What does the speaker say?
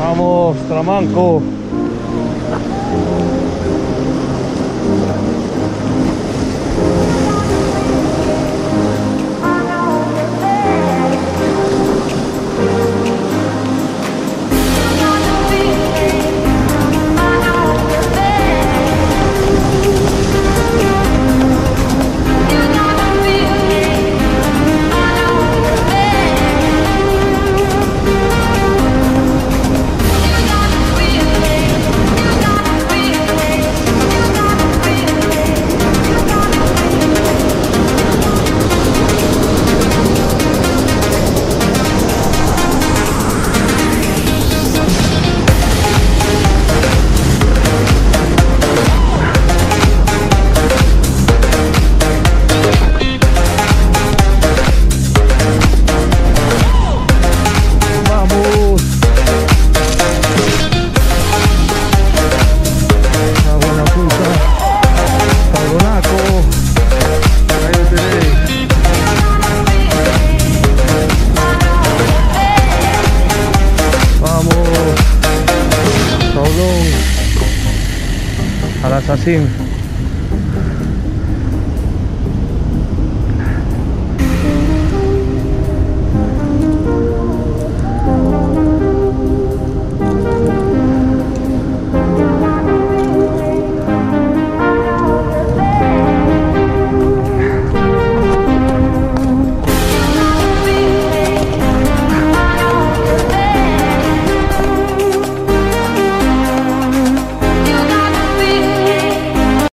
Vamos, Tramanco. assim